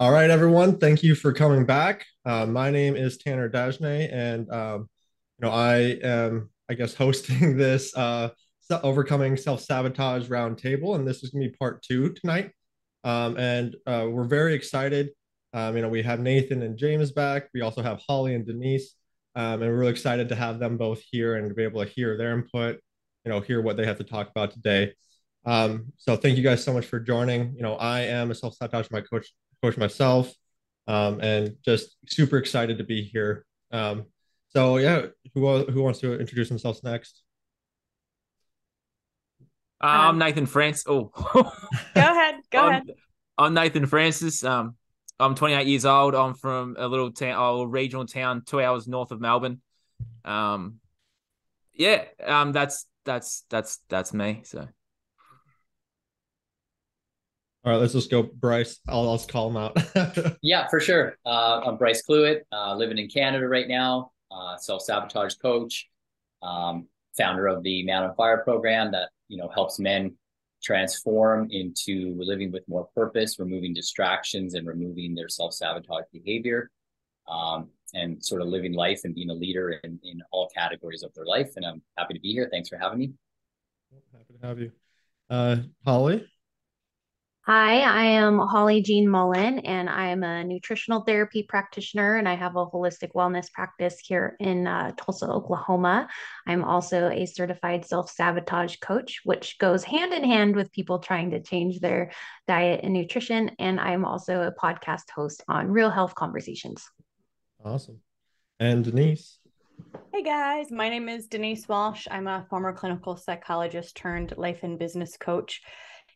All right, everyone. Thank you for coming back. Uh, my name is Tanner Dagenais, and um, you know I am, I guess, hosting this uh, overcoming self-sabotage roundtable, and this is going to be part two tonight. Um, and uh, we're very excited. Um, you know, we have Nathan and James back. We also have Holly and Denise, um, and we're really excited to have them both here and to be able to hear their input. You know, hear what they have to talk about today. Um, so thank you guys so much for joining. You know, I am a self-sabotage my coach coach myself, um, and just super excited to be here. Um, so yeah, who who wants to introduce themselves next? I'm Nathan Francis. Oh, go ahead. Go I'm, ahead. I'm Nathan Francis. Um, I'm 28 years old. I'm from a little town, a regional town, two hours north of Melbourne. Um, yeah. Um, that's that's that's that's me. So. All right, let's just go, Bryce. I'll, I'll call him out. yeah, for sure. Uh, I'm Bryce Cluett, uh, living in Canada right now, uh, self sabotage coach, um, founder of the Man on Fire program that you know helps men transform into living with more purpose, removing distractions, and removing their self sabotage behavior, um, and sort of living life and being a leader in, in all categories of their life. And I'm happy to be here. Thanks for having me. Happy to have you, uh, Holly. Hi, I am Holly Jean Mullen, and I am a nutritional therapy practitioner, and I have a holistic wellness practice here in uh, Tulsa, Oklahoma. I'm also a certified self sabotage coach, which goes hand in hand with people trying to change their diet and nutrition. And I'm also a podcast host on Real Health Conversations. Awesome. And Denise. Hey guys, my name is Denise Walsh. I'm a former clinical psychologist turned life and business coach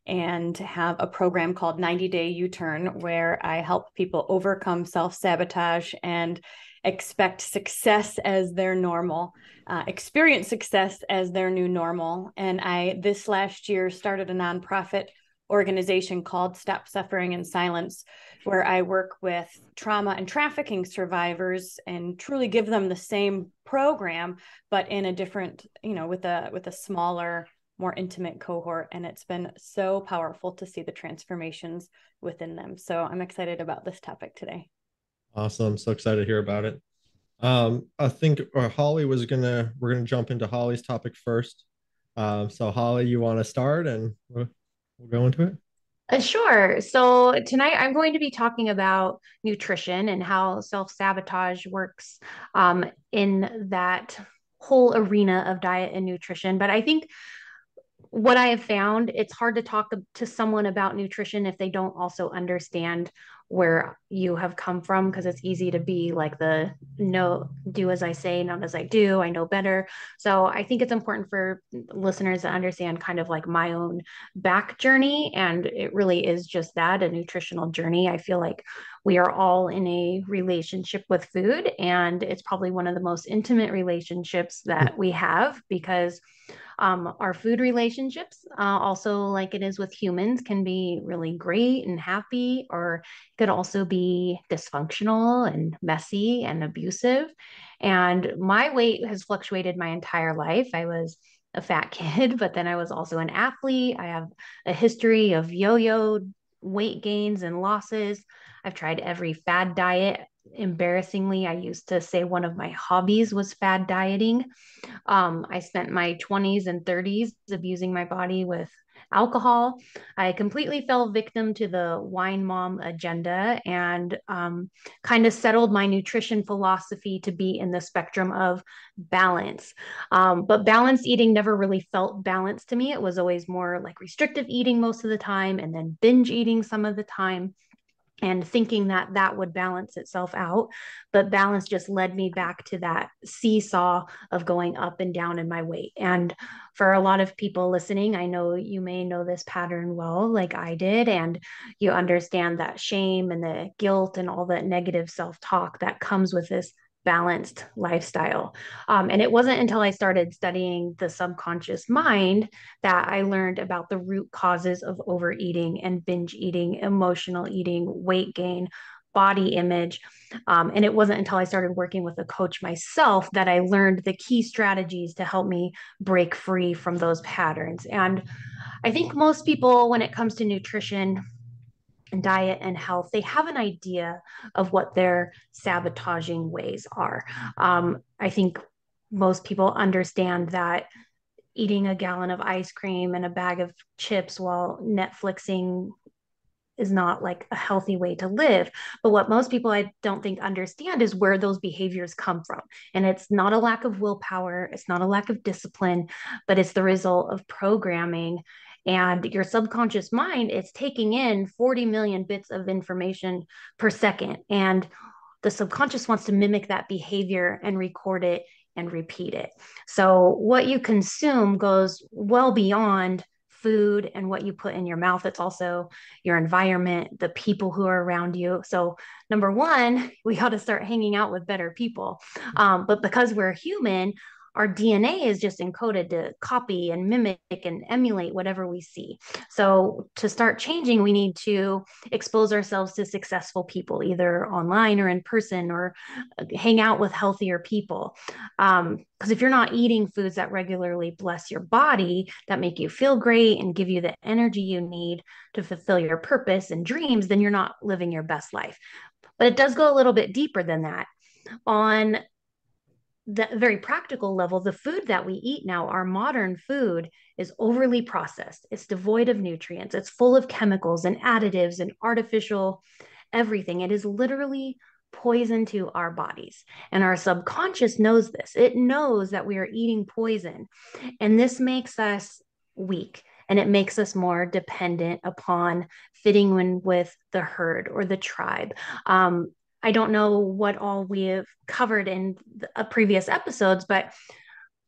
and have a program called 90 Day U Turn where I help people overcome self sabotage and expect success as their normal, uh, experience success as their new normal. And I, this last year, started a nonprofit organization called Stop Suffering in Silence, where I work with trauma and trafficking survivors and truly give them the same program, but in a different, you know, with a with a smaller more intimate cohort and it's been so powerful to see the transformations within them. So i'm excited about this topic today. Awesome. So excited to hear about it. Um i think uh, holly was gonna we're gonna jump into holly's topic first. Um so holly you want to start and we'll, we'll go into it? Uh, sure. So tonight I'm going to be talking about nutrition and how self sabotage works um, in that whole arena of diet and nutrition. But I think what I have found, it's hard to talk to someone about nutrition if they don't also understand where you have come from because it's easy to be like the no do as i say not as i do i know better. So i think it's important for listeners to understand kind of like my own back journey and it really is just that a nutritional journey. I feel like we are all in a relationship with food and it's probably one of the most intimate relationships that we have because um, our food relationships, uh, also like it is with humans, can be really great and happy, or could also be dysfunctional and messy and abusive. And my weight has fluctuated my entire life. I was a fat kid, but then I was also an athlete. I have a history of yo yo weight gains and losses. I've tried every fad diet embarrassingly, I used to say one of my hobbies was fad dieting. Um, I spent my 20s and 30s abusing my body with alcohol. I completely fell victim to the wine mom agenda and um, kind of settled my nutrition philosophy to be in the spectrum of balance. Um, but balanced eating never really felt balanced to me. It was always more like restrictive eating most of the time and then binge eating some of the time and thinking that that would balance itself out. But balance just led me back to that seesaw of going up and down in my weight. And for a lot of people listening i know you may know this pattern well like i did and you understand that shame and the guilt and all that negative self-talk that comes with this balanced lifestyle. Um, and it wasn't until I started studying the subconscious mind that I learned about the root causes of overeating and binge eating, emotional eating, weight gain, body image. Um, and it wasn't until I started working with a coach myself that I learned the key strategies to help me break free from those patterns. And I think most people, when it comes to nutrition, and diet and health, they have an idea of what their sabotaging ways are. Um, I think most people understand that eating a gallon of ice cream and a bag of chips while Netflixing is not like a healthy way to live. But what most people I don't think understand is where those behaviors come from. And it's not a lack of willpower, it's not a lack of discipline, but it's the result of programming. And your subconscious mind is taking in 40 million bits of information per second. And the subconscious wants to mimic that behavior and record it and repeat it. So, what you consume goes well beyond food and what you put in your mouth. It's also your environment, the people who are around you. So, number one, we got to start hanging out with better people. Um, but because we're human, our DNA is just encoded to copy and mimic and emulate whatever we see. So, to start changing, we need to expose ourselves to successful people, either online or in person, or uh, hang out with healthier people. Because um, if you're not eating foods that regularly bless your body, that make you feel great and give you the energy you need to fulfill your purpose and dreams, then you're not living your best life. But it does go a little bit deeper than that. On the very practical level, the food that we eat now, our modern food, is overly processed. It's devoid of nutrients. It's full of chemicals and additives and artificial everything. It is literally poison to our bodies. And our subconscious knows this. It knows that we are eating poison. And this makes us weak and it makes us more dependent upon fitting in with the herd or the tribe. Um, I don't know what all we have covered in the, uh, previous episodes, but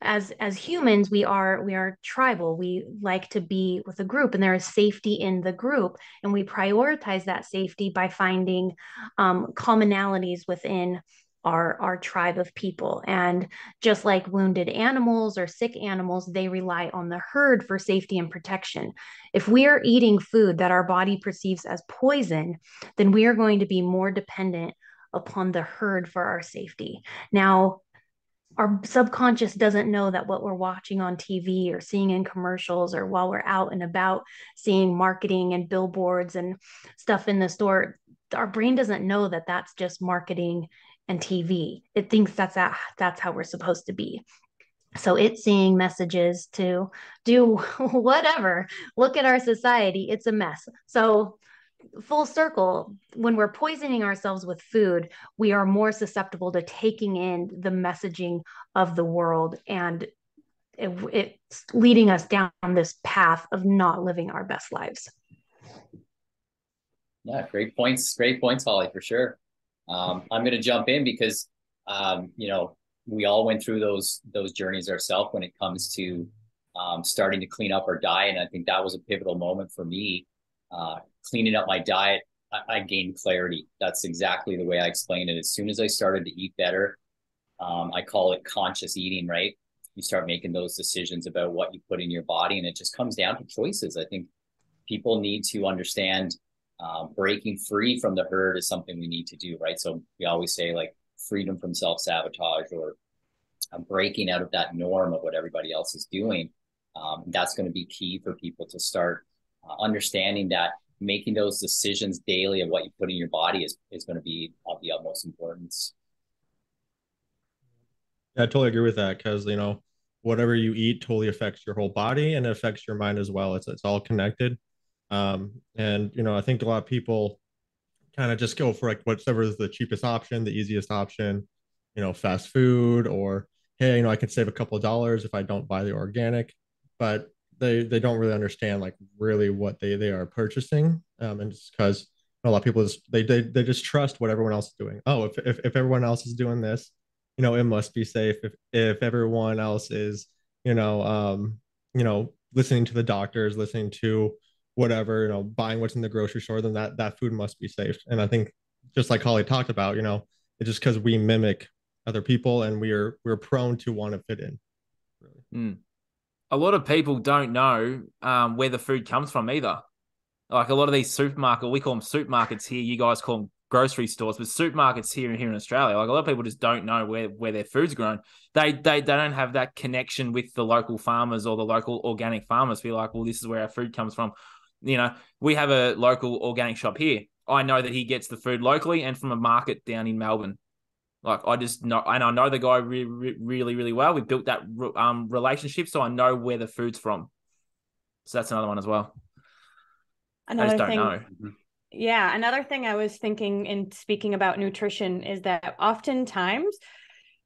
as as humans we are we are tribal. We like to be with a group and there is safety in the group and we prioritize that safety by finding um, commonalities within our our tribe of people. And just like wounded animals or sick animals they rely on the herd for safety and protection. If we are eating food that our body perceives as poison then we are going to be more dependent upon the herd for our safety. Now, our subconscious doesn't know that what we're watching on TV or seeing in commercials or while we're out and about seeing marketing and billboards and stuff in the store, our brain doesn't know that that's just marketing and TV. It thinks that's that, that's how we're supposed to be. So it's seeing messages to do whatever. Look at our society, it's a mess. So full circle, when we're poisoning ourselves with food, we are more susceptible to taking in the messaging of the world and it, it's leading us down this path of not living our best lives. Yeah, great points. Great points, Holly, for sure. Um, I'm going to jump in because, um, you know, we all went through those those journeys ourselves when it comes to um, starting to clean up our diet. And I think that was a pivotal moment for me uh, cleaning up my diet, I, I, gained clarity. That's exactly the way I explain it. As soon as I started to eat better, um, I call it conscious eating, right? You start making those decisions about what you put in your body, and it just comes down to choices. I think people need to understand uh, breaking free from the herd is something we need to do, right? So we always say like freedom from self sabotage or uh, breaking out of that norm of what everybody else is doing. Um, that's going to be key for people to start uh, understanding that making those decisions daily of what you put in your body is, is going to be of the utmost importance. Yeah, I totally agree with that because you know whatever you eat totally affects your whole body and it affects your mind as well. It's it's all connected. Um, and you know, I think a lot of people kind of just go for like whatever is the cheapest option, the easiest option, you know, fast food or hey, you know, I can save a couple of dollars if I don't buy the organic. But they they don't really understand like really what they they are purchasing um and just because a lot of people just they, they they just trust what everyone else is doing. Oh if, if if everyone else is doing this you know it must be safe. If if everyone else is you know um you know listening to the doctors listening to whatever you know buying what's in the grocery store then that that food must be safe. And i think just like holly talked about you know it's just because we mimic other people and we are we're prone to want to fit in really. Mm a lot of people don't know um, where the food comes from either. Like a lot of these supermarkets, we call them supermarkets here. You guys call them grocery stores, but supermarkets here and here in Australia, like a lot of people just don't know where where their food's grown. They they they don't have that connection with the local farmers or the local organic farmers. Be like, well, this is where our food comes from. You know, we have a local organic shop here. I know that he gets the food locally and from a market down in Melbourne. Like I just know, and I know the guy really, really, really well. We built that um relationship, so I know where the food's from. So that's another one as well. Another thing, mm-hmm. Yeah, another thing I was thinking in speaking about nutrition is that oftentimes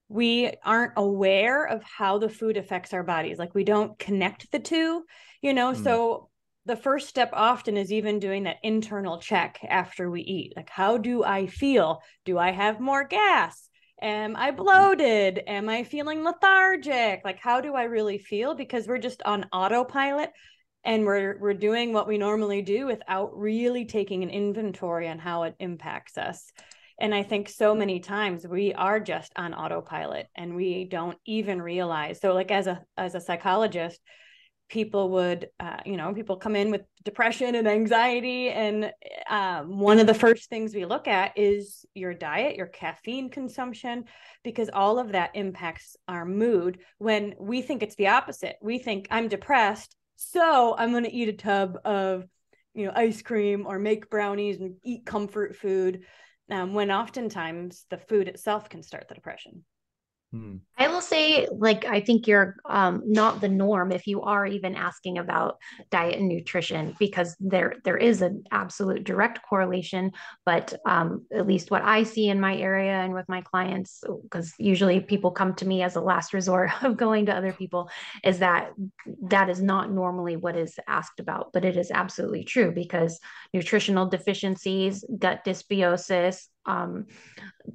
we aren't aware of how the food affects our bodies. Like we don't connect the two, you know. Mm. So the first step often is even doing that internal check after we eat. Like, how do I feel? Do I have more gas? Am I mm-hmm. bloated? Am I feeling lethargic? Like, how do I really feel? Because we're just on autopilot and we're we're doing what we normally do without really taking an inventory on how it impacts us and i think so many times we are just on autopilot and we don't even realize so like as a as a psychologist people would uh, you know people come in with depression and anxiety and um, one of the first things we look at is your diet your caffeine consumption because all of that impacts our mood when we think it's the opposite we think i'm depressed so I'm going to eat a tub of, you know, ice cream or make brownies and eat comfort food. Um, when oftentimes the food itself can start the depression. Hmm. I will say, like, I think you're um, not the norm if you are even asking about diet and nutrition, because there there is an absolute direct correlation. But um, at least what I see in my area and with my clients, because usually people come to me as a last resort of going to other people, is that that is not normally what is asked about, but it is absolutely true because nutritional deficiencies, gut dysbiosis, um,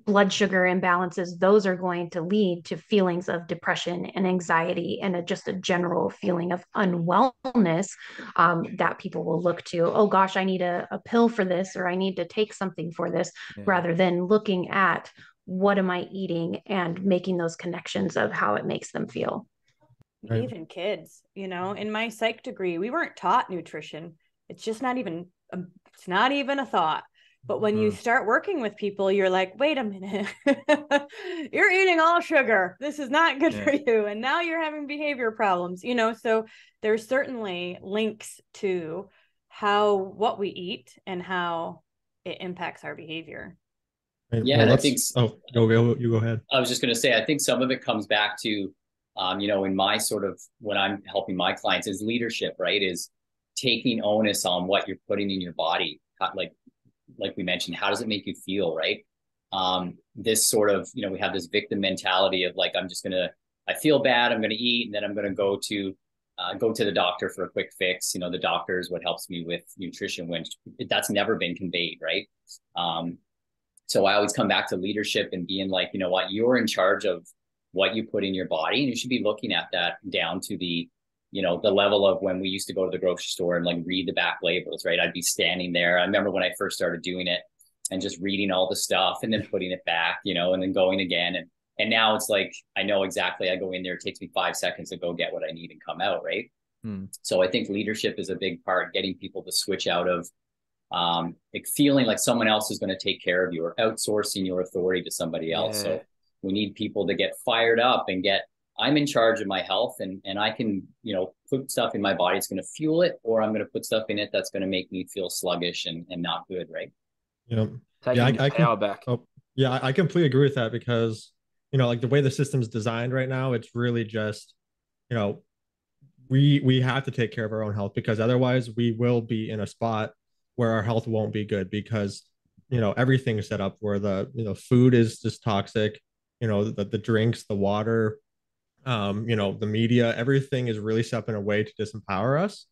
blood sugar imbalances, those are going to lead to feelings of depression and anxiety and a, just a general feeling of unwellness um, that people will look to. Oh gosh, I need a, a, pill for this, or I need to take something for this, yeah. rather than looking at what am I eating and making those connections of how it makes them feel. Right. Even kids, you know, in my psych degree, we weren't taught nutrition. It's just not even, it's not even a thought but when mm. you start working with people, you're like, wait a minute, you're eating all sugar. This is not good yeah. for you. And now you're having behavior problems, you know? So there's certainly links to how what we eat and how it impacts our behavior. Yeah, well, I think. Oh, go, go, you go ahead. I was just going to say, I think some of it comes back to, um, you know, in my sort of when I'm helping my clients is leadership, right? Is taking onus on what you're putting in your body, like like we mentioned, how does it make you feel, right? Um, this sort of, you know, we have this victim mentality of like, I'm just gonna, I feel bad, I'm gonna eat, and then I'm gonna go to uh, go to the doctor for a quick fix. You know, the doctor is what helps me with nutrition, when that's never been conveyed, right? Um, so I always come back to leadership and being like, you know what, you're in charge of what you put in your body, and you should be looking at that down to the you know, the level of when we used to go to the grocery store and like read the back labels, right? I'd be standing there. I remember when I first started doing it and just reading all the stuff and then putting it back, you know, and then going again. And and now it's like I know exactly. I go in there, it takes me five seconds to go get what I need and come out, right? Hmm. So I think leadership is a big part, getting people to switch out of um, like feeling like someone else is going to take care of you or outsourcing your authority to somebody else. Yeah. So we need people to get fired up and get I'm in charge of my health and and I can, you know, put stuff in my body that's going to fuel it or I'm going to put stuff in it that's going to make me feel sluggish and, and not good, right? Yeah. yeah, I, I can, back. Oh, yeah, I, I completely agree with that because, you know, like the way the system's designed right now, it's really just, you know, we we have to take care of our own health because otherwise we will be in a spot where our health won't be good because you know everything is set up where the you know food is just toxic you know the, the drinks the water um, you know, the media, everything is really set up in a way to disempower us.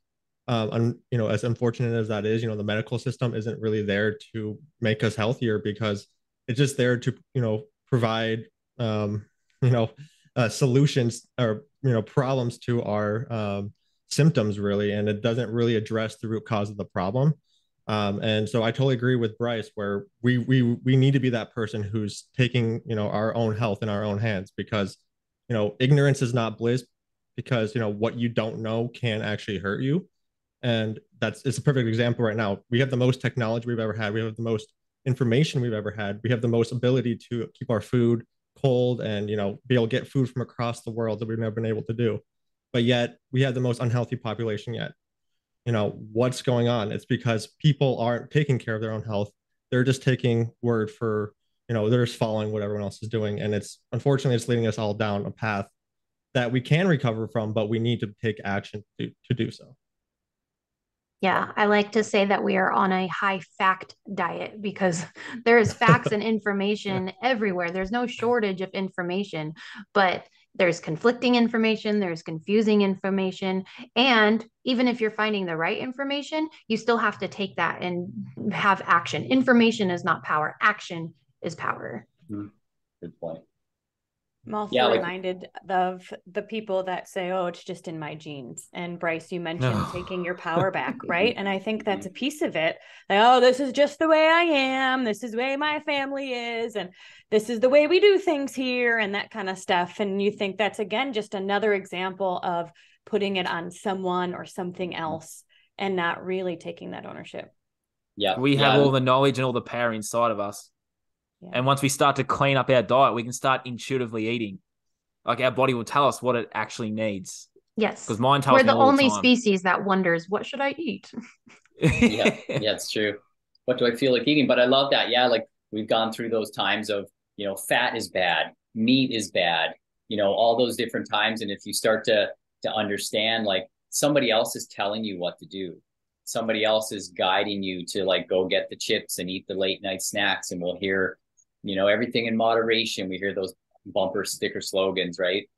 Um, and you know, as unfortunate as that is, you know, the medical system isn't really there to make us healthier because it's just there to, you know, provide, um, you know, uh, solutions or you know problems to our um, symptoms really, and it doesn't really address the root cause of the problem. Um, and so I totally agree with Bryce, where we we we need to be that person who's taking you know our own health in our own hands because you know ignorance is not bliss because you know what you don't know can actually hurt you. And that's it's a perfect example right now. We have the most technology we've ever had. We have the most information we've ever had. We have the most ability to keep our food cold and you know be able to get food from across the world that we've never been able to do. But yet we have the most unhealthy population yet. You know what's going on? It's because people aren't taking care of their own health. They're just taking word for you know they're just following what everyone else is doing and it's unfortunately it's leading us all down a path that we can recover from but we need to take action to, to do so yeah, I like to say that we are on a high fact diet because there's facts and information everywhere. There's no shortage of information, but there's conflicting information, there's confusing information. And even if you're finding the right information, you still have to take that and have action. Information is not power, action is power. Hmm. Good point. I'm also Yeah, like- reminded of the people that say, "Oh, it's just in my genes." And Bryce, you mentioned No. taking your power back, right? And I think that's a piece of it. Like, oh, this is just the way I am. This is the way my family is, and this is the way we do things here, and that kind of stuff. And you think that's again just another example of putting it on someone or something else, and not really taking that ownership. Yeah. We yeah. have all the knowledge and all the power inside of us. Yeah. And once we start to clean up our diet, we can start intuitively eating. Like our body will tell us what it actually needs. Yes. Because mine tells We're the only time. species that wonders, what should I eat? yeah, yeah, it's true. What do I feel like eating? But I love that. Yeah, like we've gone through those times of, you know, fat is bad, meat is bad, you know, all those different times. And if you start to to understand, like somebody else is telling you what to do, somebody else is guiding you to like go get the chips and eat the late night snacks, and we'll hear, you know, everything in moderation. We hear those bumper sticker slogans, right?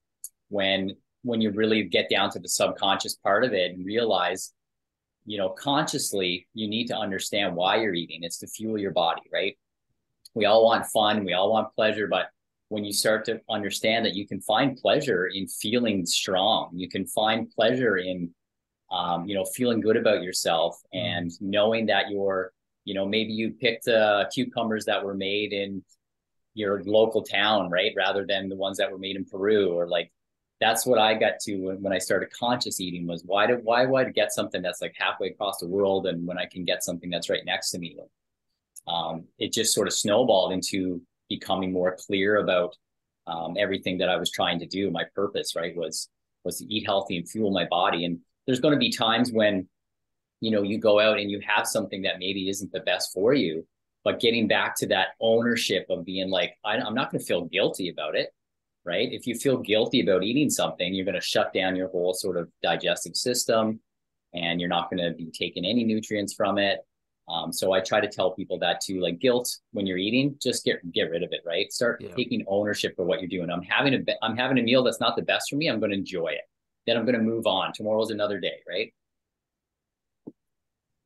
When when you really get down to the subconscious part of it and realize you know, consciously, you need to understand why you're eating. It's to fuel your body, right? We all want fun, we all want pleasure, but when you start to understand that you can find pleasure in feeling strong, you can find pleasure in, um, you know, feeling good about yourself and knowing that you're, you know, maybe you picked uh, cucumbers that were made in your local town, right, rather than the ones that were made in Peru or like that's what I got to when, when I started conscious eating was why do why would I get something that's like halfway across the world and when I can get something that's right next to me? Um, it just sort of snowballed into becoming more clear about um, everything that I was trying to do. My purpose, right, was was to eat healthy and fuel my body. And there's going to be times when, you know, you go out and you have something that maybe isn't the best for you, but getting back to that ownership of being like, I, I'm not going to feel guilty about it right? If you feel guilty about eating something, you're going to shut down your whole sort of digestive system and you're not going to be taking any nutrients from it. Um, so I try to tell people that too, like guilt when you're eating, just get get rid of it, right? Start Yeah. taking ownership for what you're doing. I'm having a I'm having a meal that's not the best for me. I'm going to enjoy it. Then I'm going to move on. Tomorrow's another day, right?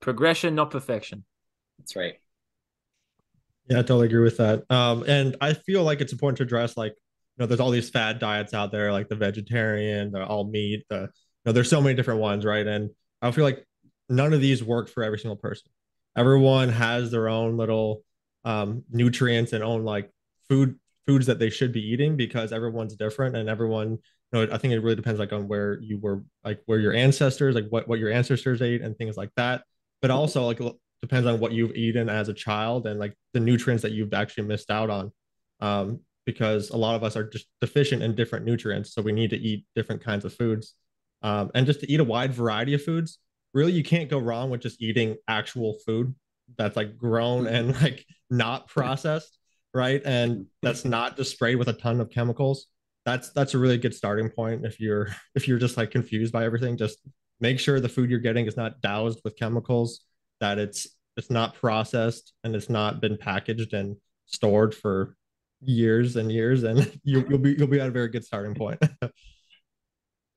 Progression, not perfection. That's right. Yeah, I totally agree with that. Um, and I feel like it's important to address like, you know, there's all these fad diets out there, like the vegetarian, the all meat, the, you know, there's so many different ones, right? And I feel like none of these work for every single person. Everyone has their own little um, nutrients and own like food foods that they should be eating because everyone's different and everyone, you know, I think it really depends like on where you were, like where your ancestors, like what what your ancestors ate and things like that. But also like depends on what you've eaten as a child and like the nutrients that you've actually missed out on um, because a lot of us are just deficient in different nutrients so we need to eat different kinds of foods. Um, and just to eat a wide variety of foods really you can't go wrong with just eating actual food that's like grown and like not processed right? And that's not just sprayed with a ton of chemicals. That's that's a really good starting point if you're if you're just like confused by everything just make sure the food you're getting is not doused with chemicals that it's it's not processed and it's not been packaged and stored for years and years and you, you'll be you'll be at a very good starting point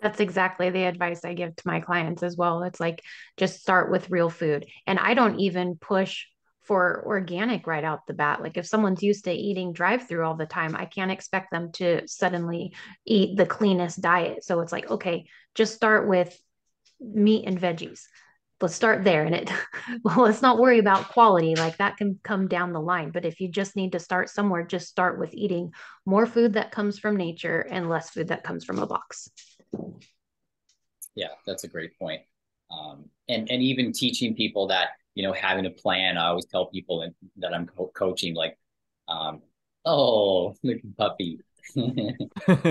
That's exactly the advice I give to my clients as well. It's like just start with real food. And I don't even push for organic right out the bat. Like if someone's used to eating drive through all the time, I can't expect them to suddenly eat the cleanest diet. So it's like, okay, just start with meat and veggies. Let's start there. And it, well, let's not worry about quality. Like that can come down the line. But if you just need to start somewhere, just start with eating more food that comes from nature and less food that comes from a box. Yeah, that's a great point. Um, and and even teaching people that you know having a plan. I always tell people in, that I'm co- coaching like, um, oh, look puppy.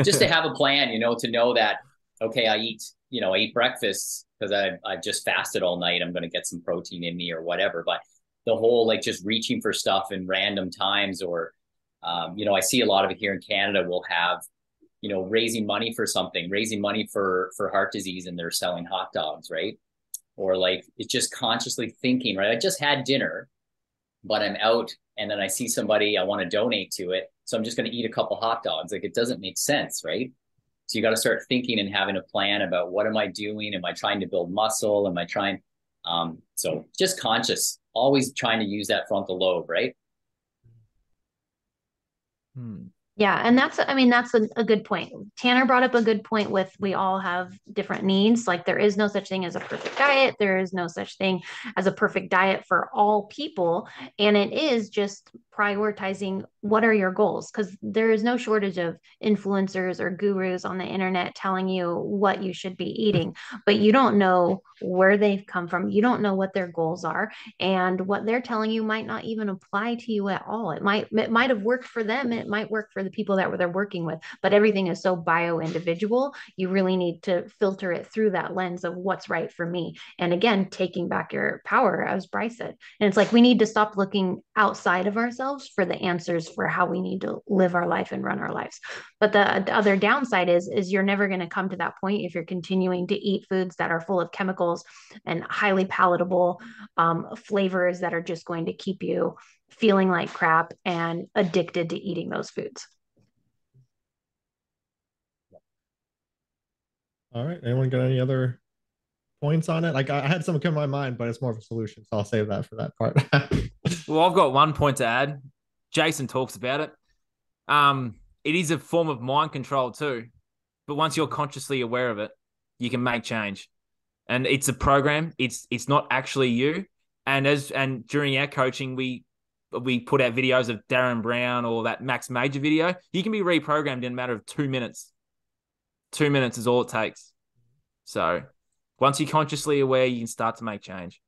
Just to have a plan, you know, to know that okay, I eat, you know, I breakfast because I I just fasted all night. I'm going to get some protein in me or whatever. But the whole like just reaching for stuff in random times or um, you know, I see a lot of it here in Canada. We'll have, you know, raising money for something, raising money for for heart disease, and they're selling hot dogs, right? Or like it's just consciously thinking, right? I just had dinner, but I'm out, and then I see somebody I want to donate to it, so I'm just going to eat a couple hot dogs. Like it doesn't make sense, right? So you got to start thinking and having a plan about what am I doing? Am I trying to build muscle? Am I trying? Um, so just conscious, always trying to use that frontal lobe, right? Hmm. Yeah, and that's I mean that's a, a, good point. Tanner brought up a good point with we all have different needs. Like there is no such thing as a perfect diet. There is no such thing as a perfect diet for all people, and it is just prioritizing what are your goals because there is no shortage of influencers or gurus on the internet telling you what you should be eating, but you don't know where they've come from. You don't know what their goals are, and what they're telling you might not even apply to you at all. It might it might have worked for them. It might work for the people that they're working with, but everything is so bio individual. You really need to filter it through that lens of what's right for me. And again, taking back your power, as Bryce said. And it's like we need to stop looking outside of ourselves for the answers for how we need to live our life and run our lives. But the, the other downside is is you're never going to come to that point if you're continuing to eat foods that are full of chemicals and highly palatable um, flavors that are just going to keep you feeling like crap and addicted to eating those foods. All right. Anyone got any other points on it? Like I had some come to my mind, but it's more of a solution, so I'll save that for that part. well, I've got one point to add. Jason talks about it. Um, it is a form of mind control too, but once you're consciously aware of it, you can make change. And it's a program. It's it's not actually you. And as and during our coaching, we we put out videos of Derren Brown or that Max Major video. You can be reprogrammed in a matter of two minutes two minutes is all it takes. So once you're consciously aware, you can start to make change.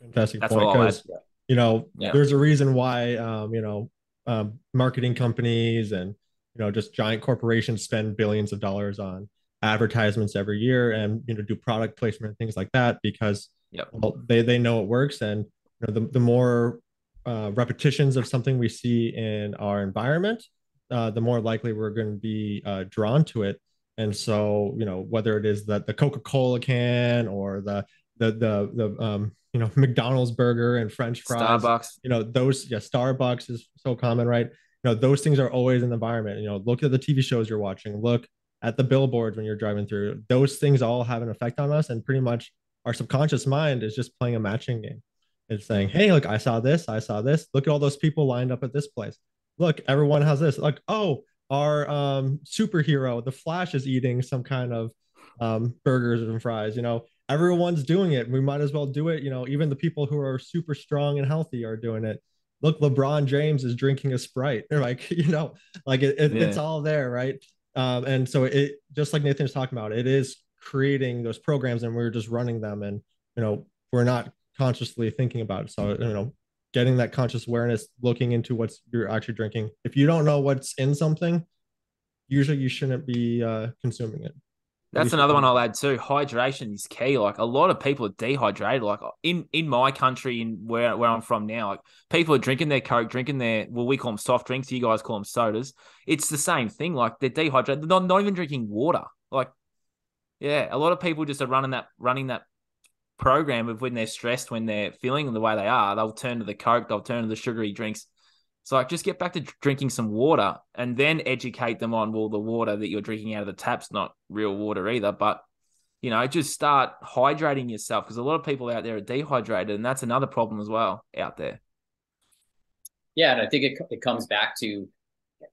Fantastic That's point. Because you know, yeah. there's a reason why um, you know, um, marketing companies and you know, just giant corporations spend billions of dollars on advertisements every year and you know do product placement and things like that because yep. well, they they know it works and you know, the, the more uh, repetitions of something we see in our environment, uh, the more likely we're going to be uh, drawn to it. And so, you know, whether it is the, the Coca-Cola can or the the the the um you know McDonald's burger and French fries, Starbucks, you know, those yeah, Starbucks is so common, right? You know, those things are always in the environment. You know, look at the TV shows you're watching, look at the billboards when you're driving through. Those things all have an effect on us, and pretty much our subconscious mind is just playing a matching game. It's saying, "Hey, look, I saw this, I saw this. Look at all those people lined up at this place. Look, everyone has this. Like, oh, our um, superhero, the Flash, is eating some kind of um, burgers and fries. You know, everyone's doing it. We might as well do it. You know, even the people who are super strong and healthy are doing it. Look, LeBron James is drinking a Sprite. They're like, you know, like it, it, yeah. it's all there, right? Um, and so it just like Nathan was talking about, it is creating those programs, and we're just running them, and you know, we're not consciously thinking about it. So you know, getting that conscious awareness, looking into what's you're actually drinking. If you don't know what's in something, usually you shouldn't be uh, consuming it. That's another one I'll add too. Hydration is key. Like a lot of people are dehydrated. Like in in my country, in where where I'm from now, like people are drinking their coke, drinking their well, we call them soft drinks. You guys call them sodas. It's the same thing. Like they're dehydrated. They're not, not even drinking water. Like yeah, a lot of people just are running that running that program of when they're stressed, when they're feeling the way they are, they'll turn to the Coke, they'll turn to the sugary drinks. So like just get back to drinking some water and then educate them on well the water that you're drinking out of the tap's not real water either, but you know, just start hydrating yourself because a lot of people out there are dehydrated and that's another problem as well out there. Yeah, and I think it it comes back to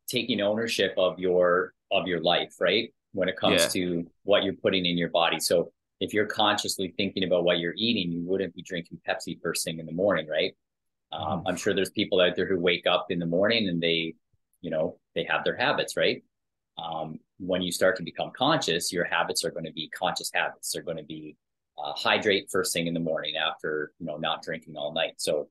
taking ownership of your of your life, right? When it comes yeah. to what you're putting in your body. So if you're consciously thinking about what you're eating, you wouldn't be drinking Pepsi first thing in the morning, right? Um, mm-hmm. I'm sure there's people out there who wake up in the morning and they, you know, they have their habits, right? Um, when you start to become conscious, your habits are going to be conscious habits. They're going to be uh, hydrate first thing in the morning after, you know, not drinking all night. So,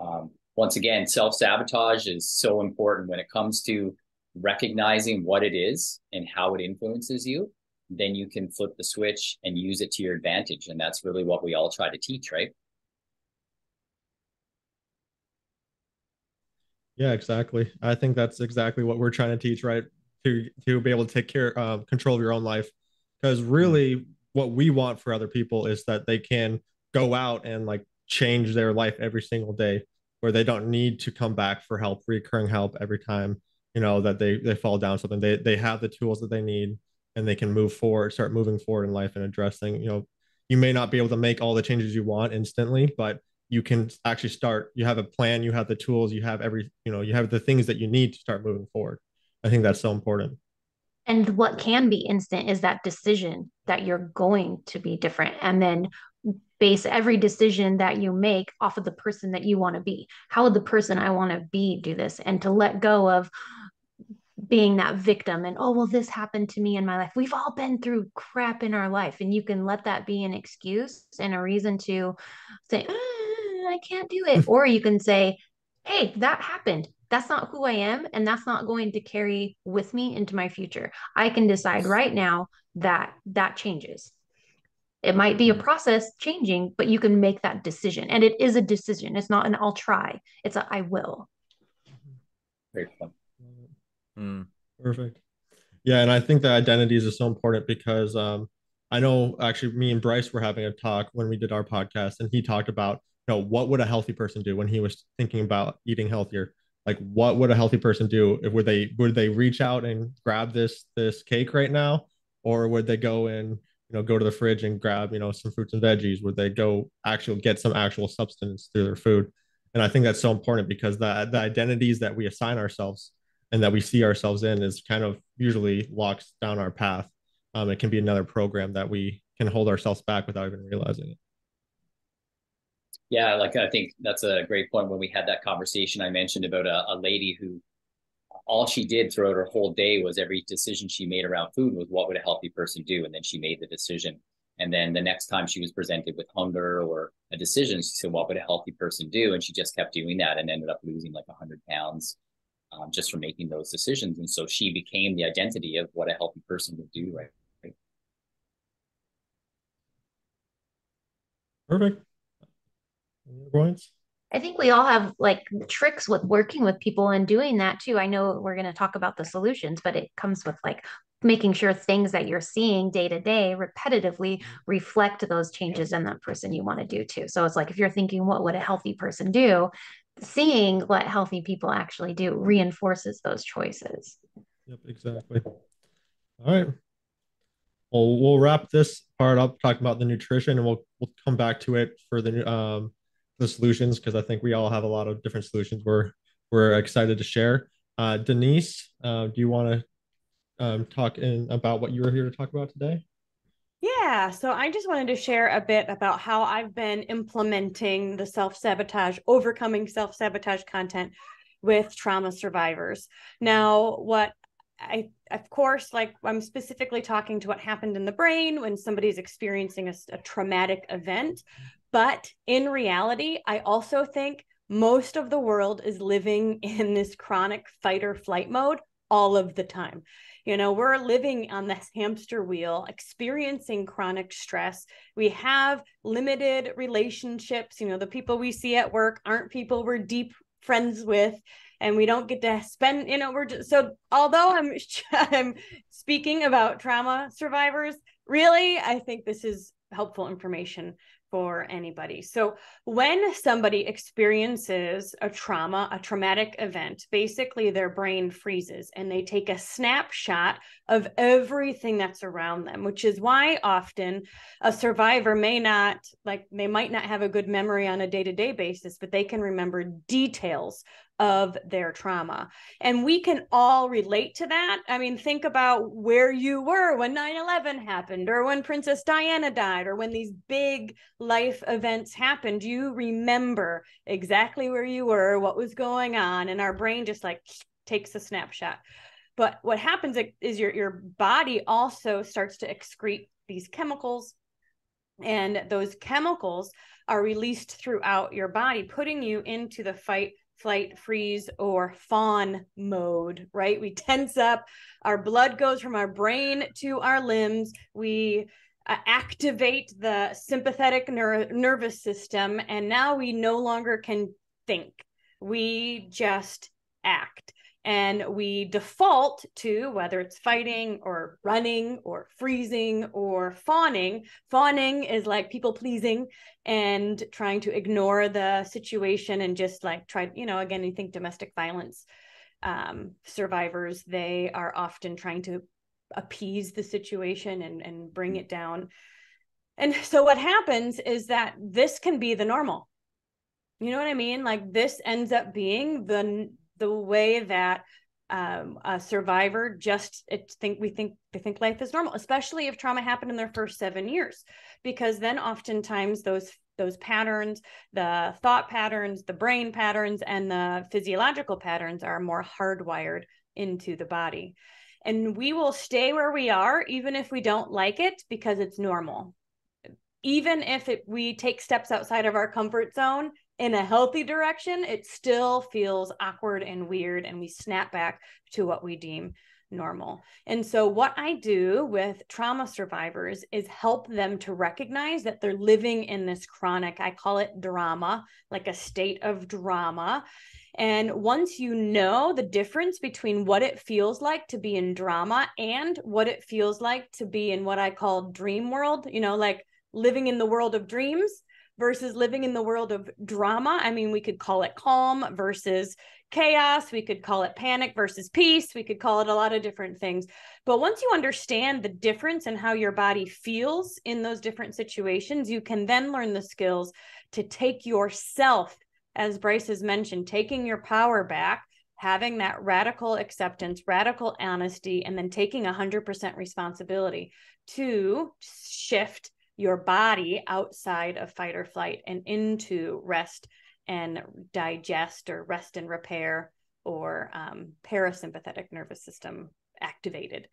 um, once again, self sabotage is so important when it comes to recognizing what it is and how it influences you then you can flip the switch and use it to your advantage. And that's really what we all try to teach, right? Yeah, exactly. I think that's exactly what we're trying to teach, right? To to be able to take care, uh, control of your own life, because really, what we want for other people is that they can go out and like change their life every single day, where they don't need to come back for help, recurring help every time you know that they they fall down something. They they have the tools that they need, and they can move forward, start moving forward in life and addressing. You know, you may not be able to make all the changes you want instantly, but you can actually start you have a plan you have the tools you have every you know you have the things that you need to start moving forward. I think that's so important. And what can be instant is that decision that you're going to be different and then base every decision that you make off of the person that you want to be. How would the person i want to be do this? And to let go of being that victim and oh well this happened to me in my life we've all been through crap in our life and you can let that be an excuse and a reason to say I can't do it. or you can say, hey, that happened. That's not who I am. And that's not going to carry with me into my future. I can decide right now that that changes. It might be a mm. process changing, but you can make that decision. And it is a decision. It's not an I'll try, it's a I will. Very fun. Perfect. Yeah. And I think that identities are so important because um, I know actually me and Bryce were having a talk when we did our podcast, and he talked about you know, what would a healthy person do when he was thinking about eating healthier? Like, what would a healthy person do? If would they would they reach out and grab this this cake right now, or would they go and you know go to the fridge and grab you know some fruits and veggies? Would they go actually get some actual substance through their food? And I think that's so important because the the identities that we assign ourselves and that we see ourselves in is kind of usually locks down our path. Um, it can be another program that we can hold ourselves back without even realizing it. Yeah, like I think that's a great point. When we had that conversation, I mentioned about a, a lady who all she did throughout her whole day was every decision she made around food was what would a healthy person do, and then she made the decision. And then the next time she was presented with hunger or a decision, she said, "What would a healthy person do?" And she just kept doing that and ended up losing like hundred pounds um, just from making those decisions. And so she became the identity of what a healthy person would do. Right. right? Perfect points? I think we all have like tricks with working with people and doing that too. I know we're going to talk about the solutions, but it comes with like making sure things that you're seeing day to day repetitively reflect those changes in that person you want to do too. So it's like if you're thinking, what would a healthy person do? Seeing what healthy people actually do reinforces those choices. Yep, exactly. All right. Well, we'll wrap this part up talking about the nutrition, and we'll we'll come back to it for the um the solutions because I think we all have a lot of different solutions we're we're excited to share. Uh, Denise, uh, do you want to um, talk in about what you were here to talk about today? Yeah, so I just wanted to share a bit about how I've been implementing the self sabotage, overcoming self sabotage content with trauma survivors. Now, what I, of course, like I'm specifically talking to what happened in the brain when somebody's experiencing a, a traumatic event. But in reality, I also think most of the world is living in this chronic fight or flight mode all of the time. You know, we're living on this hamster wheel, experiencing chronic stress. We have limited relationships. You know, the people we see at work aren't people we're deep friends with and we don't get to spend you know we're just so although i'm i'm speaking about trauma survivors really i think this is helpful information for anybody. So, when somebody experiences a trauma, a traumatic event, basically their brain freezes and they take a snapshot of everything that's around them, which is why often a survivor may not, like, they might not have a good memory on a day to day basis, but they can remember details of their trauma. And we can all relate to that. I mean, think about where you were when 9 11 happened, or when Princess Diana died, or when these big life events happened. You remember exactly where you were, what was going on, and our brain just like takes a snapshot. But what happens is your, your body also starts to excrete these chemicals and those chemicals are released throughout your body, putting you into the fight flight, freeze, or fawn mode, right? We tense up, our blood goes from our brain to our limbs. We uh, activate the sympathetic ner- nervous system, and now we no longer can think. We just act and we default to whether it's fighting or running or freezing or fawning. Fawning is like people pleasing and trying to ignore the situation and just like try, you know, again, you think domestic violence um, survivors, they are often trying to appease the situation and, and bring it down. And so what happens is that this can be the normal. You know what I mean? Like this ends up being the the way that um, a survivor just it think we think they think life is normal, especially if trauma happened in their first seven years, because then oftentimes those those patterns, the thought patterns, the brain patterns, and the physiological patterns are more hardwired into the body. And we will stay where we are, even if we don't like it, because it's normal. Even if it, we take steps outside of our comfort zone, in a healthy direction, it still feels awkward and weird, and we snap back to what we deem normal. And so, what I do with trauma survivors is help them to recognize that they're living in this chronic, I call it drama, like a state of drama. And once you know the difference between what it feels like to be in drama and what it feels like to be in what I call dream world, you know, like living in the world of dreams versus living in the world of drama. I mean, we could call it calm versus chaos. We could call it panic versus peace. We could call it a lot of different things. But once you understand the difference in how your body feels in those different situations, you can then learn the skills to take yourself, as Bryce has mentioned, taking your power back. Having that radical acceptance, radical honesty, and then taking 100% responsibility to shift your body outside of fight or flight and into rest and digest or rest and repair or um, parasympathetic nervous system activated.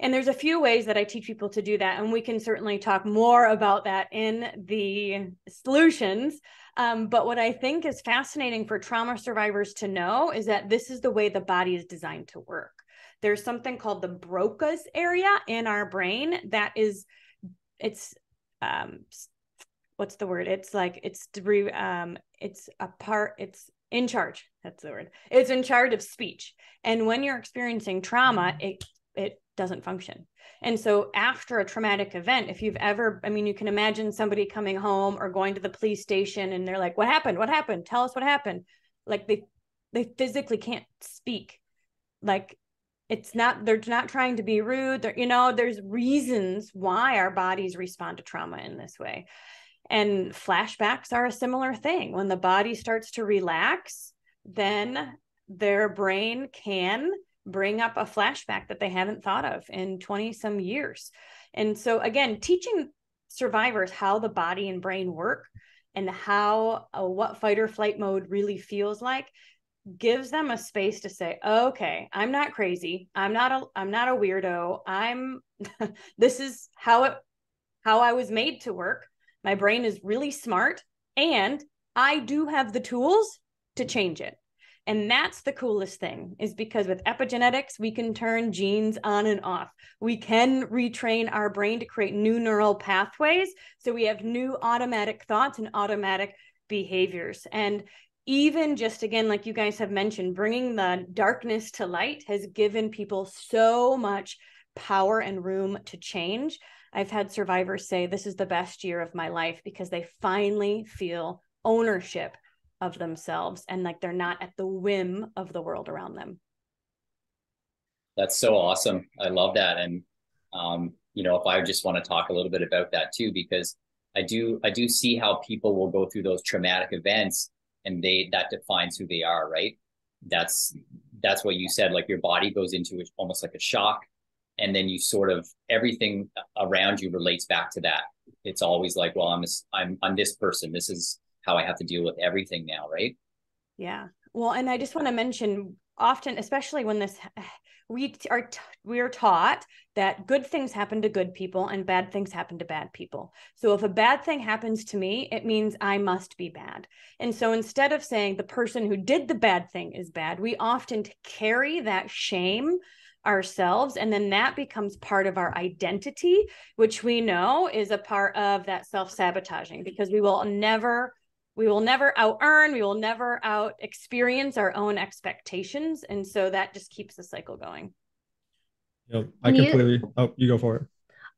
And there's a few ways that I teach people to do that. And we can certainly talk more about that in the solutions. Um, but what I think is fascinating for trauma survivors to know is that this is the way the body is designed to work. There's something called the Broca's area in our brain that is, it's um what's the word? It's like it's um it's a part it's in charge that's the word. It's in charge of speech. And when you're experiencing trauma it it doesn't function. And so after a traumatic event if you've ever i mean you can imagine somebody coming home or going to the police station and they're like what happened? What happened? Tell us what happened. Like they they physically can't speak. Like it's not they're not trying to be rude they're, you know there's reasons why our bodies respond to trauma in this way. And flashbacks are a similar thing. When the body starts to relax then their brain can bring up a flashback that they haven't thought of in 20 some years. And so again teaching survivors how the body and brain work and how uh, what fight or flight mode really feels like gives them a space to say okay i'm not crazy. I'm not a i'm not a weirdo. I'm this is how it how i was made to work. My brain is really smart and i do have the tools to change it. And that's the coolest thing is because with epigenetics we can turn genes on and off. We can retrain our brain to create new neural pathways. So we have new automatic thoughts and automatic behaviors. And even just again like you guys have mentioned bringing the darkness to light has given people so much power and room to change. I've had survivors say this is the best year of my life because they finally feel ownership of themselves and like they're not at the whim of the world around them. That's so awesome. I love that. And um, you know if i just want to talk a little bit about that too because i do i do see how people will go through those traumatic events and they that defines who they are right? That's that's what you said like your body goes into it almost like a shock and then you sort of everything around you relates back to that. It's always like well i'm a, i'm i'm this person. This is how i have to deal with everything now right? Yeah. Well and i just want to mention often especially when this we are we are taught that good things happen to good people and bad things happen to bad people. So if a bad thing happens to me, it means I must be bad. And so instead of saying the person who did the bad thing is bad, we often carry that shame ourselves and then that becomes part of our identity which we know is a part of that self-sabotaging because we will never we will never out earn we will never out experience our own expectations and so that just keeps the cycle going. Yep i completely you, oh you go for it.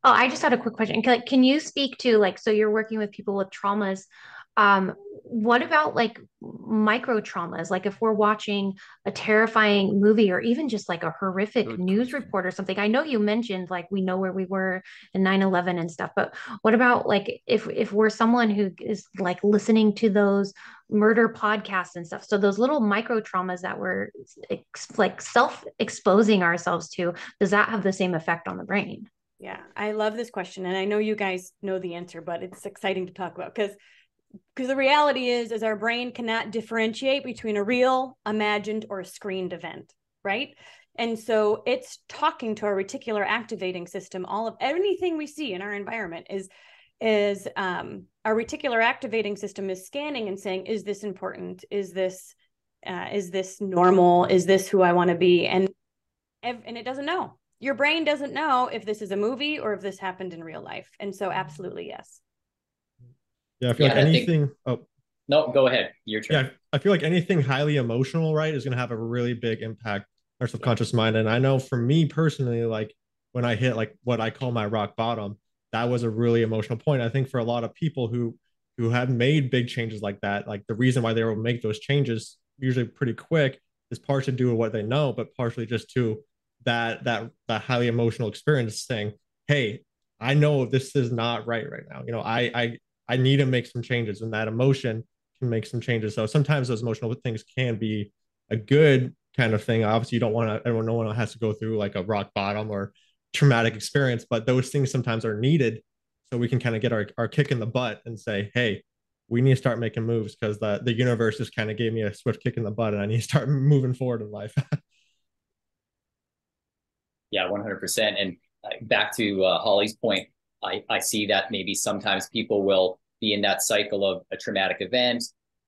Oh i just had a quick question. Can, can you speak to like so you're working with people with traumas um what about like micro traumas? Like if we're watching a terrifying movie or even just like a horrific Good news report or something i know you mentioned like we know where we were in 9-11 and stuff but what about like if if we're someone who is like listening to those murder podcasts and stuff? So those little micro traumas that we're ex- like self exposing ourselves to does that have the same effect on the brain? Yeah i love this question and i know you guys know the answer but it's exciting to talk about because because the reality is is our brain cannot differentiate between a real imagined or a screened event right? And so it's talking to our reticular activating system. All of anything we see in our environment is is um, our reticular activating system is scanning and saying is this important? Is this uh, is this normal? Is this who i want to be? And and it doesn't know. Your brain doesn't know if this is a movie or if this happened in real life. And so absolutely yes yeah, I feel yeah, like anything. Think, oh, no, go ahead. Your turn. Yeah, I feel like anything highly emotional, right, is going to have a really big impact on our subconscious mind. And I know for me personally, like when I hit like what I call my rock bottom, that was a really emotional point. I think for a lot of people who who have made big changes like that, like the reason why they will make those changes usually pretty quick is partially due to what they know, but partially just to that that that highly emotional experience saying, "Hey, I know this is not right right now. You know, I I I need to make some changes, and that emotion can make some changes. So sometimes those emotional things can be a good kind of thing. Obviously, you don't want to. Everyone, no one has to go through like a rock bottom or traumatic experience, but those things sometimes are needed so we can kind of get our, our kick in the butt and say, hey, we need to start making moves because the, the universe just kind of gave me a swift kick in the butt and I need to start moving forward in life. yeah, 100%. And uh, back to uh, Holly's point, I, I see that maybe sometimes people will be in that cycle of a traumatic event.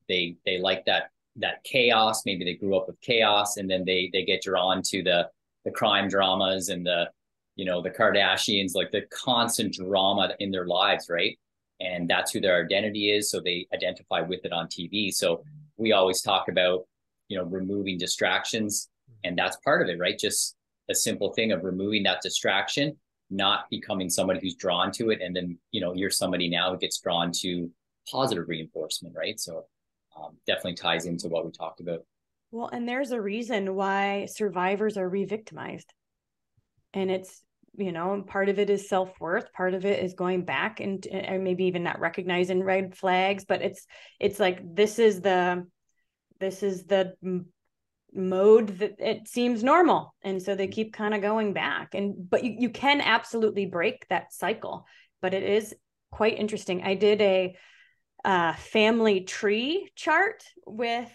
They they like that that chaos. Maybe they grew up with chaos, and then they they get drawn to the the crime dramas and the you know the Kardashians, like the constant drama in their lives, right? And that's who their identity is. So they identify with it on TV. So we always talk about you know removing distractions, and that's part of it, right? Just a simple thing of removing that distraction not becoming somebody who's drawn to it. And then you know you're somebody now who gets drawn to positive reinforcement right? So um, definitely ties into what we talked about. Well and there's a reason why survivors are re-victimized. And it's you know part of it is self-worth. Part of it is going back and, and maybe even not recognizing red flags but it's it's like this is the this is the mode that it seems normal. And so they mm. keep kind of going back. And but you, you can absolutely break that cycle but it is quite interesting. I did a uh, family tree chart with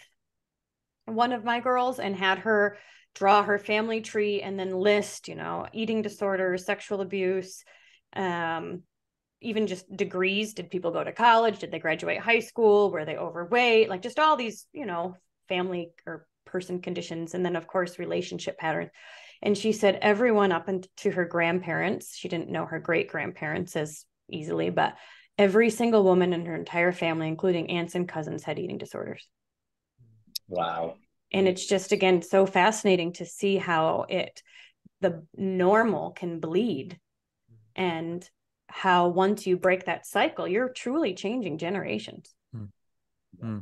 one of my girls and had her draw her family tree and then list you know eating disorders sexual abuse um, even just degrees. Did people go to college? Did they graduate high school? Were they overweight? Like just all these you know family or person conditions and then of course relationship patterns and she said everyone up and to her grandparents she didn't know her great grandparents as easily but every single woman in her entire family including aunts and cousins had eating disorders wow and it's just again so fascinating to see how it the normal can bleed and how once you break that cycle you're truly changing generations hmm. Hmm.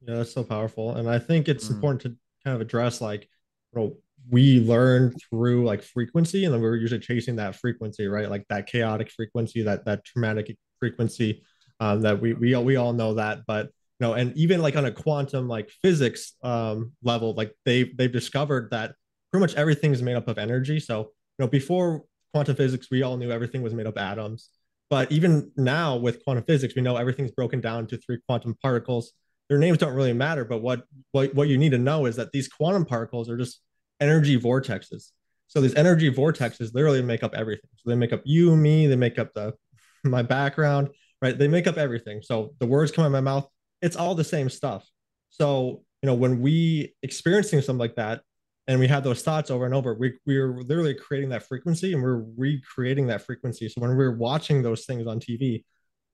yeah that's so powerful and i think it's mm. important to kind of address like you know we learn through like frequency and then we're usually chasing that frequency right? Like that chaotic frequency that that traumatic frequency um, that we we all, we all know that but you know and even like on a quantum like physics um, level like they've they've discovered that pretty much everything is made up of energy. So you know before quantum physics we all knew everything was made up of atoms. But even now with quantum physics we know everything's broken down to three quantum particles their names don't really matter but what what what you need to know is that these quantum particles are just energy vortexes So these energy vortexes literally make up everything. So they make up you, me, they make up the my background, right? They make up everything. So the words come out of my mouth, it's all the same stuff. So, you know, when we experiencing something like that and we have those thoughts over and over, we we're literally creating that frequency and we're recreating that frequency. So when we're watching those things on TV,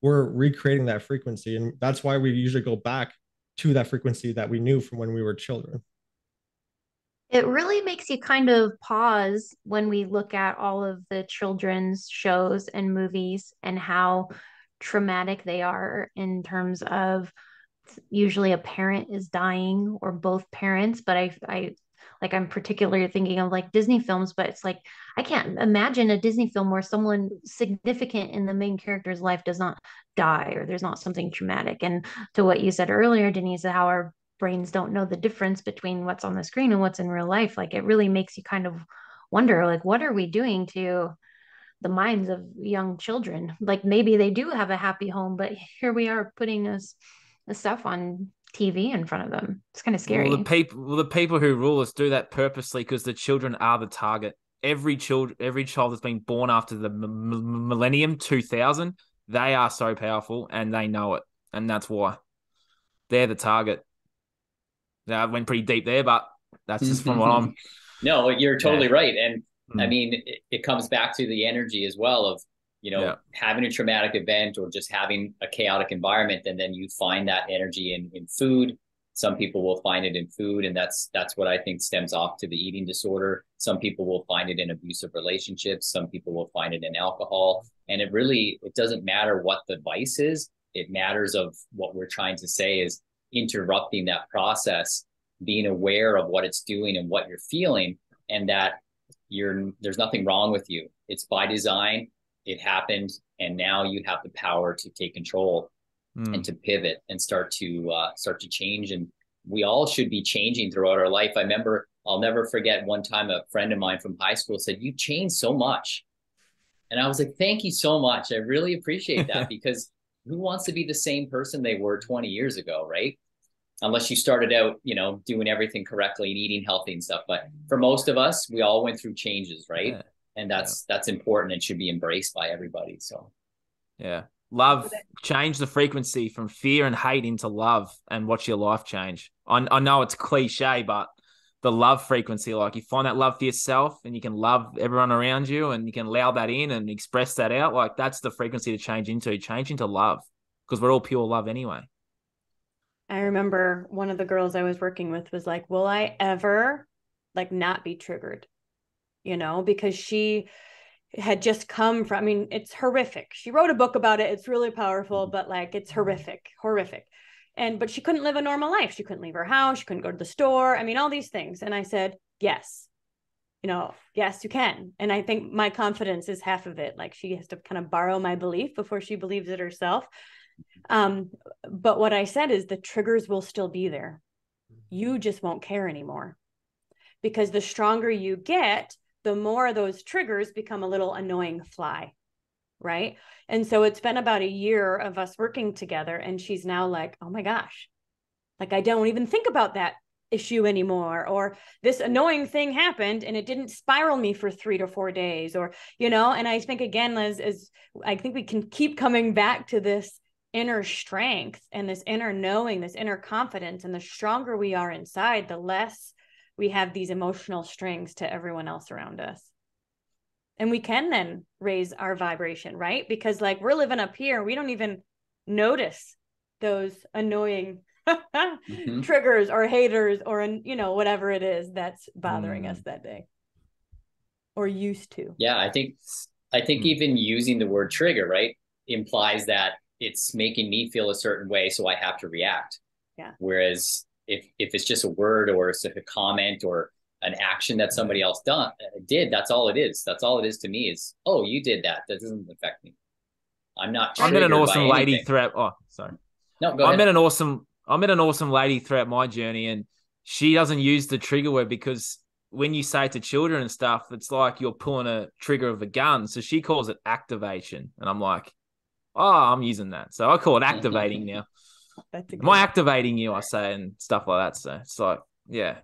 we're recreating that frequency. And that's why we usually go back to that frequency that we knew from when we were children. It really makes you kind of pause when we look at all of the children's shows and movies and how traumatic they are in terms of usually a parent is dying or both parents but i i like i'm particularly thinking of like disney films but it's like i can't imagine a disney film where someone significant in the main character's life does not die or there's not something traumatic. And to what you said earlier denise how our brains don't know the difference between what's on the screen and what's in real life like it really makes you kind of wonder like what are we doing to the minds of young children? Like maybe they do have a happy home but here we are putting us stuff on TV in front of them. It's kind of scary. Well, the people, well, the people who rule us do that purposely because the children are the target. Every child, every child that's been born after the m- millennium 2000, they are so powerful and they know it, and that's why they're the target. I went pretty deep there, but that's just from what I'm. No, you're totally yeah. right, and mm. I mean it, it, comes back to the energy as well of you know yeah. having a traumatic event or just having a chaotic environment, and then you find that energy in in food. Some people will find it in food, and that's that's what I think stems off to the eating disorder. Some people will find it in abusive relationships. Some people will find it in alcohol, and it really it doesn't matter what the vice is. It matters of what we're trying to say is interrupting that process, being aware of what it's doing and what you're feeling, and that you're there's nothing wrong with you. It's by design. It happened, and now you have the power to take control mm. and to pivot and start to uh, start to change. And we all should be changing throughout our life. I remember I'll never forget one time a friend of mine from high school said, "You changed so much," and I was like, "Thank you so much. I really appreciate that because." who wants to be the same person they were 20 years ago, right? unless you started out, you know, doing everything correctly and eating healthy and stuff. But for most of us, we all went through changes, right? Yeah. And that's yeah. that's important and should be embraced by everybody. So yeah. Love change the frequency from fear and hate into love and watch your life change. I, I know it's cliche, but the love frequency, like you find that love for yourself and you can love everyone around you and you can allow that in and express that out. Like that's the frequency to change into, change into love because we're all pure love anyway. I remember one of the girls I was working with was like, "Will I ever like not be triggered?" You know, because she had just come from I mean, it's horrific. She wrote a book about it. It's really powerful, mm-hmm. but like it's horrific, horrific. And but she couldn't live a normal life. She couldn't leave her house, she couldn't go to the store. I mean, all these things. And I said, "Yes." You know, yes, you can. And I think my confidence is half of it. Like she has to kind of borrow my belief before she believes it herself. Um, but what I said is the triggers will still be there. You just won't care anymore. Because the stronger you get, the more those triggers become a little annoying fly. Right. And so it's been about a year of us working together. And she's now like, oh my gosh, like I don't even think about that issue anymore or this annoying thing happened and it didn't spiral me for three to four days or you know and i think again liz is i think we can keep coming back to this inner strength and this inner knowing, this inner confidence. And the stronger we are inside, the less we have these emotional strings to everyone else around us. And we can then raise our vibration, right? Because like we're living up here, we don't even notice those annoying mm-hmm. triggers or haters or you know whatever it is that's bothering mm. us that day or used to. Yeah, I think I think mm. even using the word trigger, right, implies that it's making me feel a certain way, so I have to react. Yeah. Whereas if if it's just a word or it's a comment or an action that somebody else done uh, did, that's all it is. That's all it is to me. Is oh, you did that. That doesn't affect me. I'm not. I met an awesome lady throughout. Oh, sorry. No, go ahead. I met an awesome. I met an awesome lady throughout my journey, and she doesn't use the trigger word because when you say to children and stuff, it's like you're pulling a trigger of a gun. So she calls it activation, and I'm like, oh, I'm using that. So I call it mm-hmm. activating now. That's Am I activating you? I say and stuff like that. So it's like, yeah.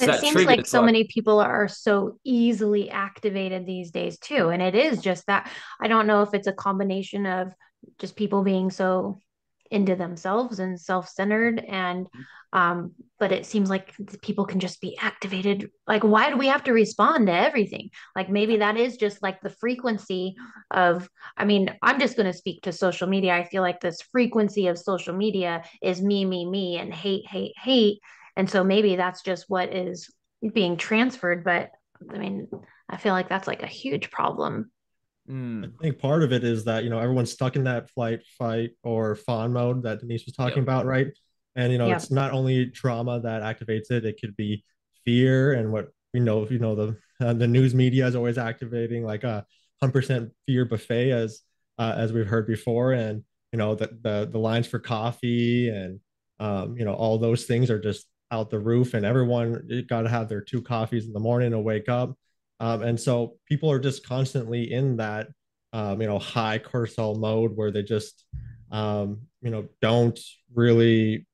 it seems like so like... many people are so easily activated these days too and it is just that i don't know if it's a combination of just people being so into themselves and self-centered and um but it seems like people can just be activated. Like why do we have to respond to everything? Like maybe that is just like the frequency of i mean i'm just going to speak to social media. I feel like this frequency of social media is me me me and hate hate hate. And so maybe that's just what is being transferred but i mean i feel like that's like a huge problem Mm. I think part of it is that you know everyone's stuck in that flight, fight, or fawn mode that Denise was talking yep. about, right? And you know, yep. it's not only trauma that activates it; it could be fear and what you know. You know, the uh, the news media is always activating like a hundred percent fear buffet, as uh, as we've heard before, and you know the the, the lines for coffee and um, you know all those things are just out the roof, and everyone got to have their two coffees in the morning to wake up um, and so people are just constantly in that, um, you know, high cortisol mode where they just, um, you know, don't really,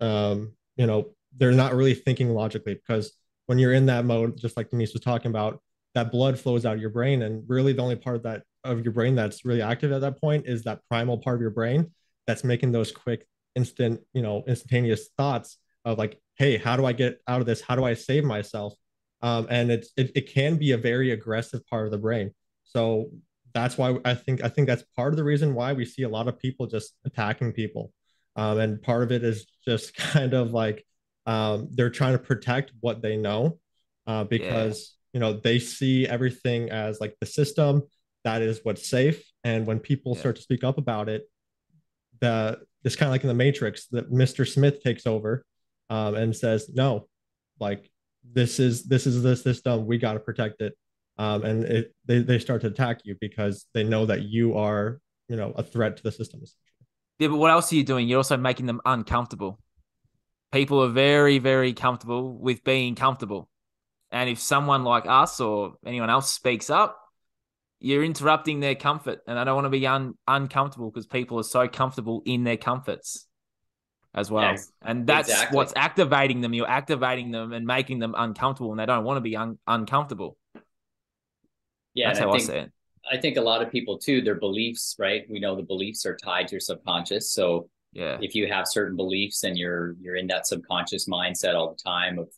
um, you know, they're not really thinking logically because when you're in that mode, just like Denise was talking about, that blood flows out of your brain. And really the only part of that of your brain that's really active at that point is that primal part of your brain that's making those quick, instant, you know, instantaneous thoughts of like, hey, how do I get out of this? How do I save myself? Um, and it's it, it can be a very aggressive part of the brain so that's why i think i think that's part of the reason why we see a lot of people just attacking people um, and part of it is just kind of like um, they're trying to protect what they know uh, because yeah. you know they see everything as like the system that is what's safe and when people yeah. start to speak up about it the it's kind of like in the matrix that mr smith takes over um, and says no like this is this is the system we got to protect it. Um, and it they, they start to attack you because they know that you are you know a threat to the system yeah but what else are you doing? You're also making them uncomfortable. People are very very comfortable with being comfortable. And if someone like us or anyone else speaks up you're interrupting their comfort. And i don't want to be un- uncomfortable because people are so comfortable in their comforts as well. Yes, and that's exactly. what's activating them. You're activating them and making them uncomfortable, and they don't want to be un- uncomfortable. Yeah, that's how I, think, I say it. I think a lot of people too, their beliefs, right? We know the beliefs are tied to your subconscious. So yeah, if you have certain beliefs and you're you're in that subconscious mindset all the time of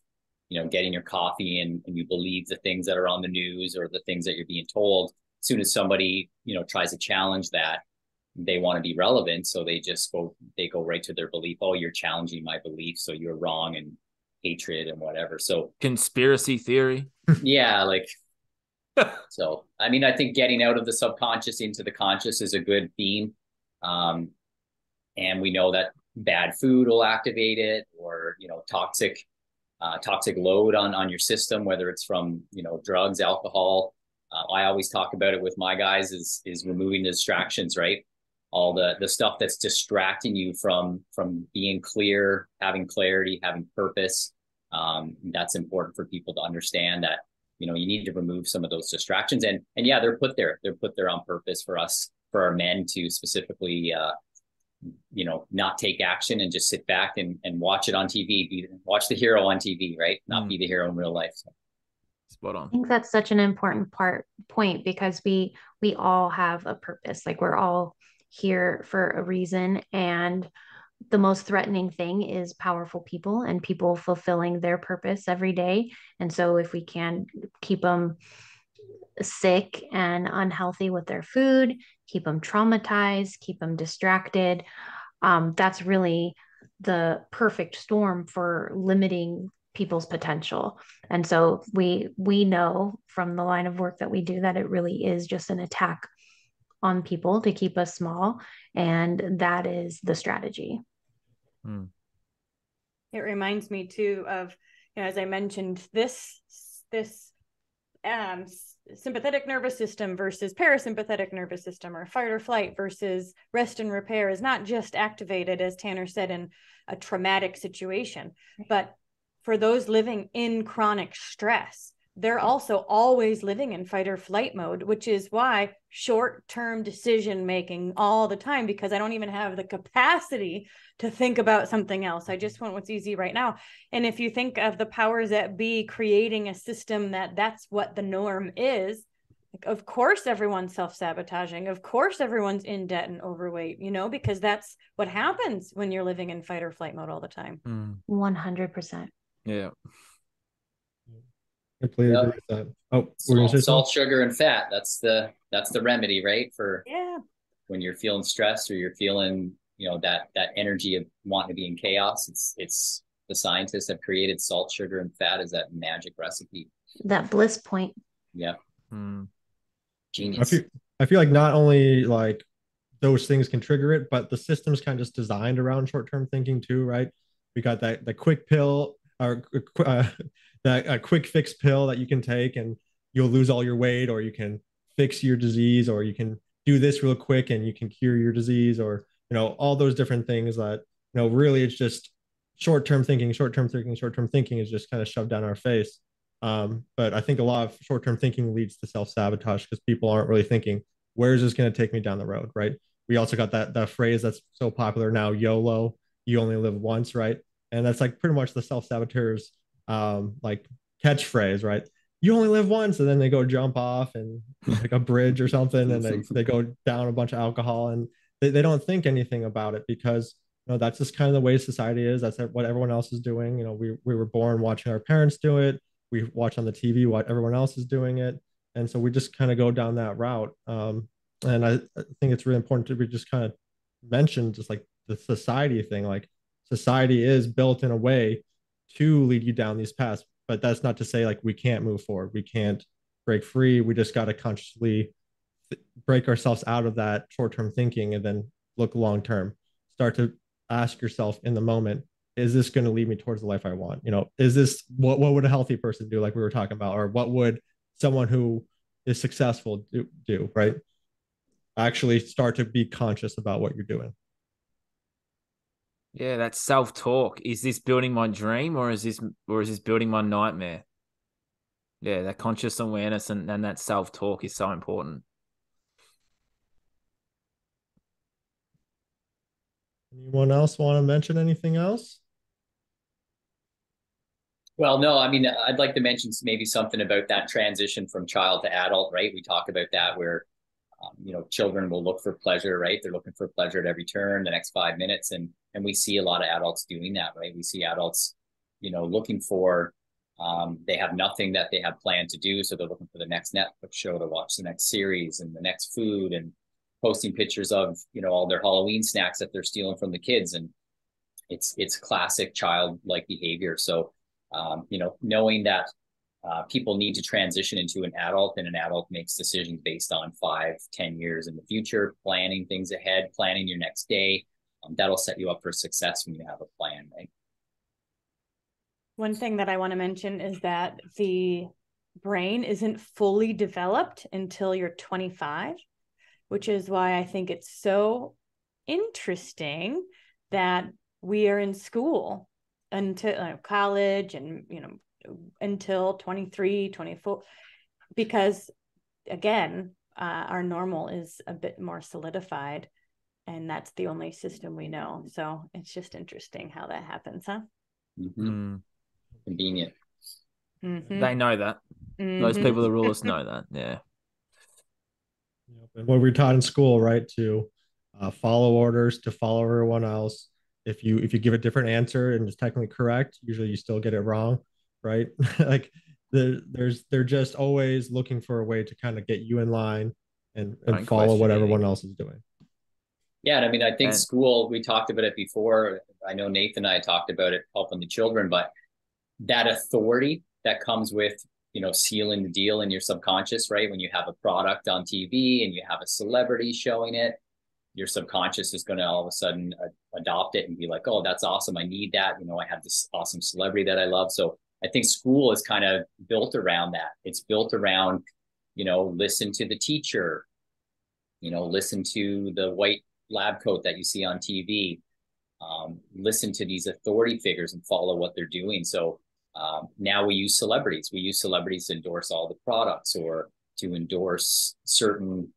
you know getting your coffee and, and you believe the things that are on the news or the things that you're being told as soon as somebody you know tries to challenge that they want to be relevant so they just go they go right to their belief oh you're challenging my belief so you're wrong and hatred and whatever. So conspiracy theory. Yeah like so i mean i think getting out of the subconscious into the conscious is a good theme um and we know that bad food will activate it or you know toxic uh, toxic load on on your system whether it's from you know drugs alcohol. Uh, i always talk about it with my guys is is removing the distractions right all the the stuff that's distracting you from from being clear having clarity having purpose. Um, that's important for people to understand that you know you need to remove some of those distractions. And and yeah they're put there. They're put there on purpose for us for our men to specifically uh, you know not take action and just sit back and, and watch it on tv be, watch the hero on tv right? Not mm. be the hero in real life. So. spot on. I think that's such an important part point because we we all have a purpose. Like we're all here for a reason. And the most threatening thing is powerful people and people fulfilling their purpose every day. And so, if we can keep them sick and unhealthy with their food, keep them traumatized, keep them distracted, um, that's really the perfect storm for limiting people's potential and so we we know from the line of work that we do that it really is just an attack on people to keep us small. And that is the strategy. Hmm. It reminds me too of, you know, as I mentioned, this, this, um, sympathetic nervous system versus parasympathetic nervous system or fight or flight versus rest and repair is not just activated as tanner said in a traumatic situation but for those living in chronic stress they're also always living in fight or flight mode, which is why short term decision making all the time, because I don't even have the capacity to think about something else. I just want what's easy right now. And if you think of the powers that be creating a system that that's what the norm is, like of course everyone's self-sabotaging. Of course everyone's in debt and overweight you know because that's what happens when you're living in fight or flight mode all the time. Mm. 100% yeah completely Yep. agree with that oh we're Salt, salt, sugar, and fat. That's the that's the remedy, right? For yeah when you're feeling stressed or you're feeling, you know, that that energy of wanting to be in chaos. It's it's the scientists have created salt, sugar, and fat as that magic recipe. that bliss point Yeah, Mm. I genius. feel, I feel like not only like those things can trigger it, but the system's kind of just designed around short-term thinking too, right? We got that the quick pill or uh, that a quick fix pill that you can take and you'll lose all your weight, or you can fix your disease, or you can do this real quick and you can cure your disease, or you know all those different things that you know really it's just short-term thinking, short-term thinking, short-term thinking is just kind of shoved down our face. Um, but I think a lot of short term thinking leads to self sabotage because people aren't really thinking, where is this going to take me down the road? Right. We also got that, that phrase that's so popular now, YOLO, you only live once. Right. And that's like pretty much the self saboteurs, um, like catchphrase, right? You only live once. And then they go jump off and like a bridge or something and they, they go down a bunch of alcohol and they, they don't think anything about it because you know that's just kind of the way society is that's what everyone else is doing you know we, we were born watching our parents do it we watch on the TV what everyone else is doing it, and so we just kind of go down that route. Um, and I, I think it's really important to be just kind of mention just like the society thing. Like society is built in a way to lead you down these paths, but that's not to say like we can't move forward, we can't break free. We just got to consciously th- break ourselves out of that short-term thinking and then look long-term. Start to ask yourself in the moment is this going to lead me towards the life I want? You know, is this what what would a healthy person do, like we were talking about, or what would someone who is successful do, do right? Actually, start to be conscious about what you're doing. Yeah, that self talk. Is this building my dream or is this or is this building my nightmare? Yeah, that conscious awareness and, and that self talk is so important. Anyone else want to mention anything else? Well, no, I mean, I'd like to mention maybe something about that transition from child to adult, right? We talk about that where, um, you know, children will look for pleasure, right? They're looking for pleasure at every turn, the next five minutes, and and we see a lot of adults doing that, right? We see adults, you know, looking for, um, they have nothing that they have planned to do, so they're looking for the next Netflix show to watch, the next series, and the next food, and posting pictures of, you know, all their Halloween snacks that they're stealing from the kids, and it's it's classic childlike behavior. So um, you know, knowing that uh, people need to transition into an adult and an adult makes decisions based on five, ten years in the future, planning things ahead, planning your next day. Um, that'll set you up for success when you have a plan, right? One thing that I want to mention is that the brain isn't fully developed until you're 25, which is why I think it's so interesting that we are in school until uh, college and you know until 23 24 because again uh, our normal is a bit more solidified and that's the only system we know so it's just interesting how that happens huh Mm-hmm. Mm. Convenient. Mhm. They know that. Those Mhm. people that rule us know that. Yeah. And what we're taught in school, right, to uh, follow orders, to follow everyone else. If you if you give a different answer and it's technically correct, usually you still get it wrong, right? like the, there's they're just always looking for a way to kind of get you in line and, and follow what question everyone else is doing. Yeah, and I mean, I think And- school, we talked about it before. I know Nathan and I talked about it helping the children, but that authority that comes with, you know, sealing the deal in your subconscious, right? When you have a product on TV and you have a celebrity showing it, your subconscious is going to all of a sudden uh, adopt it and be like, oh, that's awesome. I need that. You know, I have this awesome celebrity that I love. So I think school is kind of built around that. It's built around, you know, listen to the teacher, you know, listen to the white lab coat that you see on TV, um, listen to these authority figures and follow what they're doing. So Um, now we use celebrities. We use celebrities to endorse all the products or to endorse certain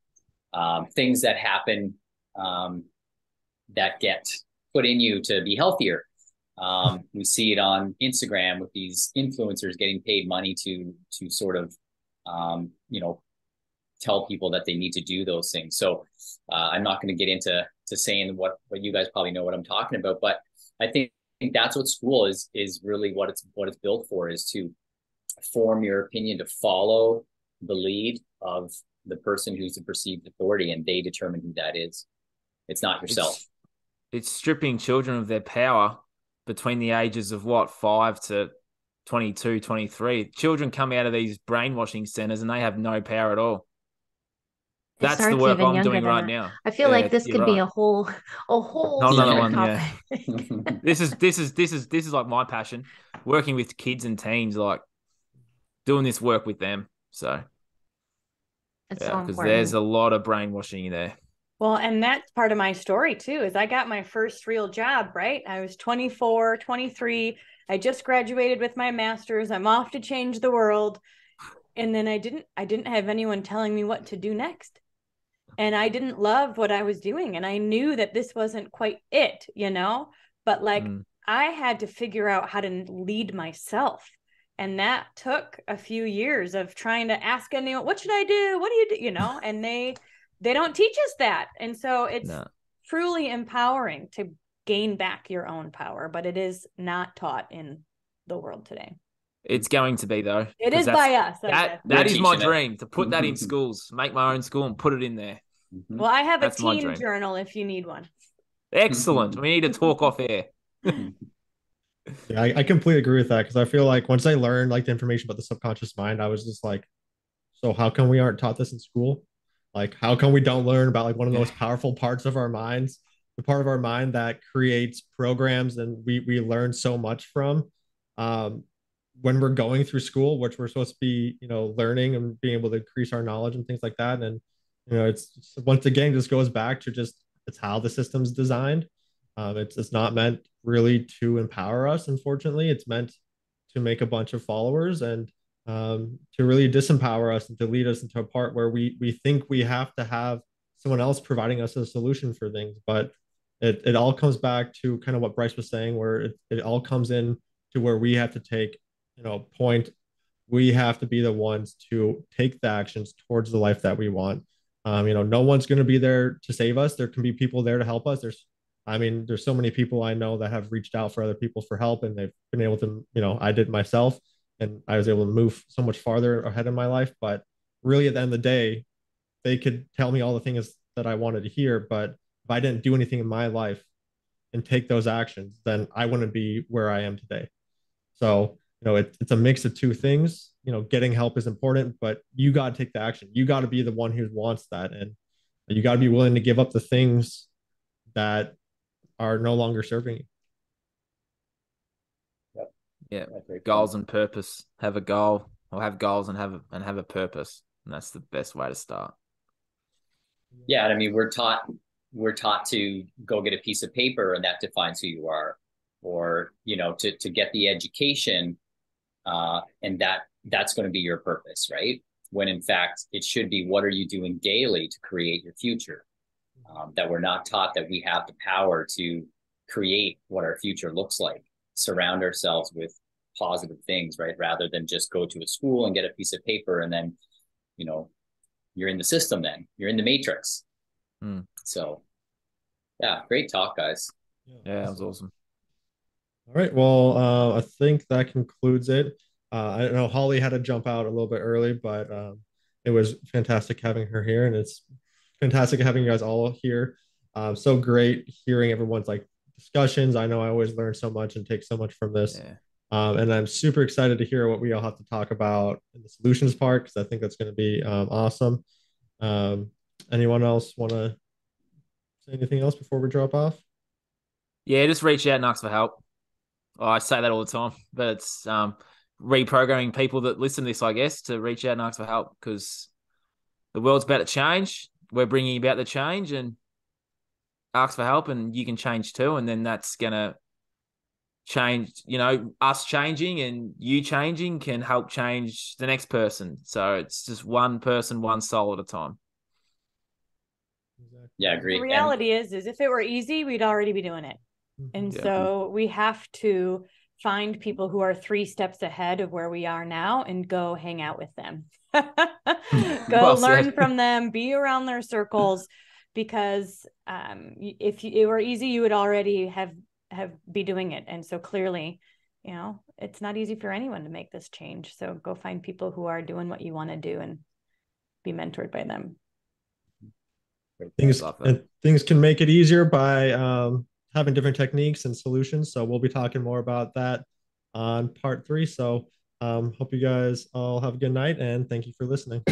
um, things that happen um, that get put in you to be healthier. Um, we see it on Instagram with these influencers getting paid money to to sort of um, you know tell people that they need to do those things. So uh, I'm not going to get into to saying what what you guys probably know what I'm talking about, but I think, I think that's what school is is really what it's what it's built for is to form your opinion to follow the lead of the person who's the perceived authority and they determine who that is. It's not yourself. It's, it's stripping children of their power between the ages of what, five to 22, 23. Children come out of these brainwashing centers and they have no power at all. That's the work I'm doing right that. now. I feel yeah, like this could right. be a whole, a whole another one. Yeah. this is this is this is this is like my passion, working with kids and teens, like doing this work with them. So, yeah, because so there's a lot of brainwashing there. Well, and that's part of my story too, is I got my first real job, right? I was 24, 23. I just graduated with my master's. I'm off to change the world. And then I didn't I didn't have anyone telling me what to do next. And I didn't love what I was doing. And I knew that this wasn't quite it, you know? But like mm. I had to figure out how to lead myself. And that took a few years of trying to ask anyone, what should I do? What do you do? You know, and they they don't teach us that. And so it's no. truly empowering to gain back your own power, but it is not taught in the world today. It's going to be though. It is by us. That that is my dream to put that in schools, make my own school and put it in there. Mm-hmm. Well, I have That's a teen journal if you need one. Excellent. we need to talk off air. yeah, I, I, completely agree with that because I feel like once I learned like the information about the subconscious mind, I was just like, so how come we aren't taught this in school? Like, how come we don't learn about like one of the most powerful parts of our minds, the part of our mind that creates programs and we we learn so much from um, when we're going through school, which we're supposed to be, you know, learning and being able to increase our knowledge and things like that. And you know, it's once again just goes back to just it's how the system's designed. Um, it's it's not meant really to empower us. Unfortunately, it's meant to make a bunch of followers and um, to really disempower us and to lead us into a part where we we think we have to have someone else providing us a solution for things. But it, it all comes back to kind of what bryce was saying where it, it all comes in to where we have to take you know point. We have to be the ones to take the actions towards the life that we want. Um, you know no one's going to be there to save us. There can be people there to help us. There's i mean there's so many people i know that have reached out for other people for help and they've been able to you know i did myself and I was able to move so much farther ahead in my life. But really, at the end of the day, they could tell me all the things that I wanted to hear. But if I didn't do anything in my life and take those actions, then I wouldn't be where I am today. So, you know, it, it's a mix of two things. You know, getting help is important, but you got to take the action. You got to be the one who wants that. And you got to be willing to give up the things that are no longer serving you. Yeah, goals and purpose. Have a goal, or have goals and have a, and have a purpose, and that's the best way to start. Yeah, I mean, we're taught we're taught to go get a piece of paper, and that defines who you are, or you know, to to get the education, uh, and that that's going to be your purpose, right? When in fact, it should be what are you doing daily to create your future. Um, that we're not taught that we have the power to create what our future looks like surround ourselves with positive things, right? Rather than just go to a school and get a piece of paper and then, you know, you're in the system then, you're in the matrix. Mm. So, yeah, great talk, guys. Yeah, that was awesome. All right. Well, uh, I think that concludes it. Uh, I know Holly had to jump out a little bit early, but um, it was fantastic having her here, and it's fantastic having you guys all here. Um, so great hearing everyone's like discussions. I know I always learn so much and take so much from this. Yeah. Um, and I'm super excited to hear what we all have to talk about in the solutions part because I think that's going to be um, awesome. Um, anyone else want to say anything else before we drop off? Yeah, just reach out and ask for help. Oh, I say that all the time, but it's um, reprogramming people that listen to this, I guess, to reach out and ask for help because the world's about to change. We're bringing about the change, and ask for help and you can change too and then that's gonna change you know us changing and you changing can help change the next person. So it's just one person one soul at a time. Yeah agree. The reality and- is is if it were easy we'd already be doing it. Mm-hmm. and yeah. so we have to find people who are three steps ahead of where we are now and go hang out with them. Go well learn from them be around their circles because um, if it were easy you would already have have be doing it. And so clearly you know it's not easy for anyone to make this change. So go find people who are doing what you want to do and be mentored by them. Things and things can make it easier by um, having different techniques and solutions. So we'll be talking more about that on part three. So um, hope you guys all have a good night and thank you for listening